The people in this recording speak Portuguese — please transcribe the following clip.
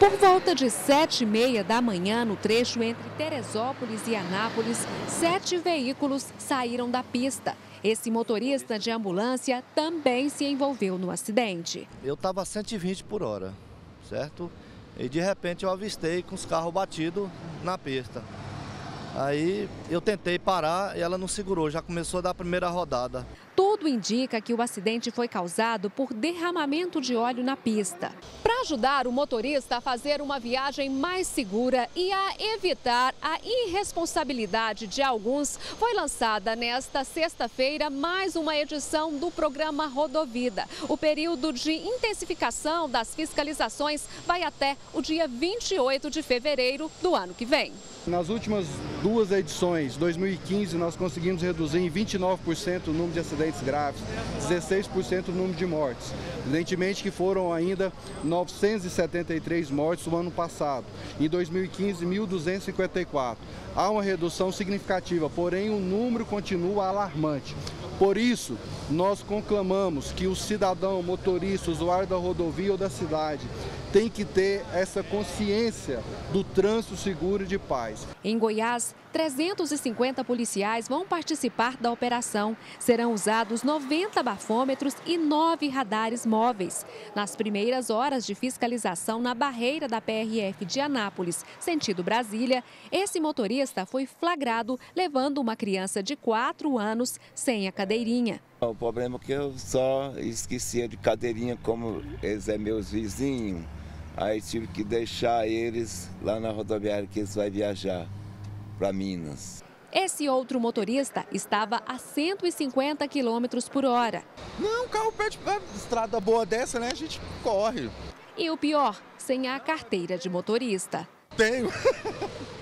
Por volta de sete e meia da manhã, no trecho entre Teresópolis e Anápolis, sete veículos saíram da pista. Esse motorista de ambulância também se envolveu no acidente. Eu estava a 120 por hora, certo? E de repente eu avistei com os carros batidos na pista. Aí eu tentei parar e ela não segurou, já começou a dar a primeira rodada. Tudo indica que o acidente foi causado por derramamento de óleo na pista. Ajudar o motorista a fazer uma viagem mais segura e a evitar a irresponsabilidade de alguns, foi lançada nesta sexta-feira mais uma edição do programa Rodovida. O período de intensificação das fiscalizações vai até o dia 28 de fevereiro do ano que vem. Nas últimas duas edições, 2015, nós conseguimos reduzir em 29% o número de acidentes graves, 16% o número de mortes. Evidentemente que foram ainda 973 mortes no ano passado. Em 2015, 1.254. Há uma redução significativa, porém o número continua alarmante. Por isso, nós conclamamos que o cidadão, motorista, usuário da rodovia ou da cidade tem que ter essa consciência do trânsito seguro de paz. Em Goiás, 350 policiais vão participar da operação. Serão usados 90 bafômetros e 9 radares móveis. Nas primeiras horas de fiscalização na barreira da PRF de Anápolis, sentido Brasília, esse motorista foi flagrado levando uma criança de 4 anos sem a cadeirinha. O problema é que eu só esquecia de cadeirinha como eles é meus vizinhos. Aí tive que deixar eles lá na rodoviária que eles vão viajar para Minas. Esse outro motorista estava a 150 km por hora. Não, carro pede estrada boa dessa, né? A gente corre. E o pior, sem a carteira de motorista. Tenho.